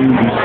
duty.